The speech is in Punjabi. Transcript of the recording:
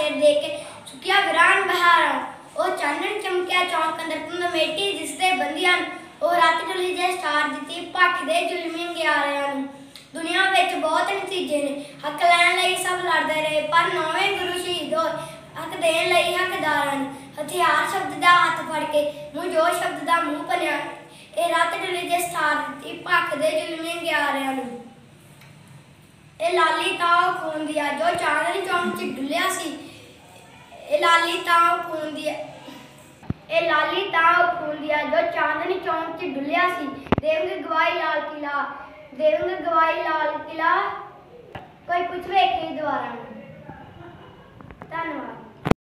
ਸਿਰ ਦੇ ਕੇ ਸੁਕਿਆ ਵਿਰਾਨ ਬਹਾਰਾਂ ਉਹ ਚਾਨਣ ਚਮਕਿਆ, ਚੌਂਕ ਅੰਦਰ ਤੁੰਦ ਮੇਟੀ, ਜਿਸ ਤੇ ਬੰਦੀਆਂ ਉਹ ਰਾਤ ਢਲੀ ਜੇ ਸਟਾਰ ਦਿੱਤੀ, ਭੱਖ ਦੇ ਜ਼ੁਲਮੀ ਗਿਆਰਿਆਂ ਨੂੰ। ਦੁਨੀਆ ਵਿੱਚ ਬਹੁਤ ਨਤੀਜੇ ਨੇ। ਹੱਕ ਲੈਣ ਲਈ ਸਭ ਲੜਦੇ ਰਹੇ, ਪਰ ਨੌਵੇਂ ਗੁਰੂ ਸ਼ਹੀਦ ਹੋਏ। ਹੱਕ ਦੇਣ ਲਈ ਹੱਕਦਾਰਾਂ ਨੂੰ। ਹਥਿਆਰ ਸ਼ਬਦ ਦਾ ਹੱਥ ਫੜ ਕੇ ਮੂੰਹ ਜੋ ਸ਼ਬਦ ਦਾ ਮੂੰਹ ਭਰਿਆ ਇਹ ਰਾਤ ਢਲੀ ਜੇ ਸਟਾਰ ਦਿੱਤੀ, ਭੱਖ ਦੇ ਜ਼ੁਲਮੀ ਗਿਆਰਿਆਂ ਨੂੰ। ਇਹ ਲਾਲੀ ਤਾਂ ਖੂਨ ਦੀ ਜੋ ਚਾਂਦਨੀ ਚੌਂਕ ਚ ਡੁੱਲਿਆ ਸੀ ਇਹ ਲਾਲੀ ਤਾਂ ਉਹ ਖੂਨ ਦੀ ਆ ਇਹ ਲਾਲੀ ਤਾਂ ਉਹ ਖੂਨ ਦੀ ਆ ਜੋ ਚਾਂਦਨੀ ਚੌਂਕ ਚ ਡੁੱਲਿਆ ਸੀ ਦੇਵੰਗ ਗਵਾਈ ਲਾਲ